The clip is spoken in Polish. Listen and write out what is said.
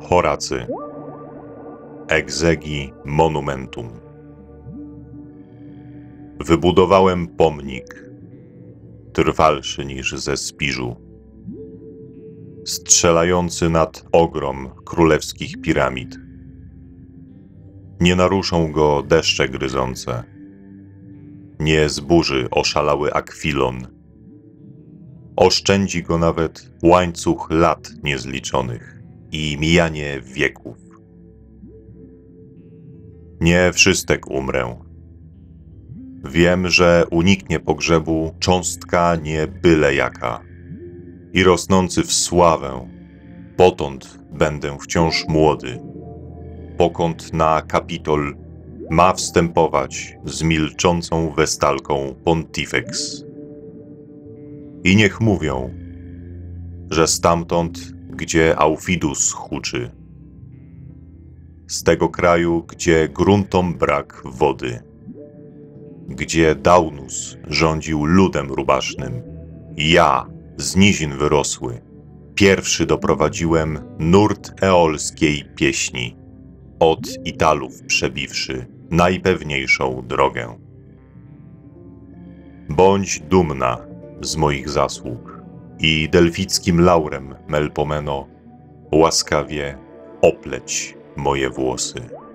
Horacy Egzegi Monumentum Wybudowałem pomnik, trwalszy niż ze spiżu, strzelający nad ogrom królewskich piramid. Nie naruszą go deszcze gryzące, nie zburzy oszalały akwilon. Oszczędzi go nawet łańcuch lat niezliczonych i mijanie wieków. Nie wszystek umrę. Wiem, że uniknie pogrzebu cząstka nie byle jaka i rosnący w sławę. Potąd będę wciąż młody, pokąd na kapitol ma wstępować z milczącą westalką Pontifex. I niech mówią, że stamtąd, gdzie Aufidus huczy, z tego kraju, gdzie gruntom brak wody, gdzie Daunus rządził ludem rubasznym, ja, z nizin wyrosły, pierwszy doprowadziłem nurt eolskiej pieśni, od Italów przebiwszy najpewniejszą drogę. Bądź dumna z moich zasług i delfickim laurem, Melpomeno, łaskawie opleć moje włosy.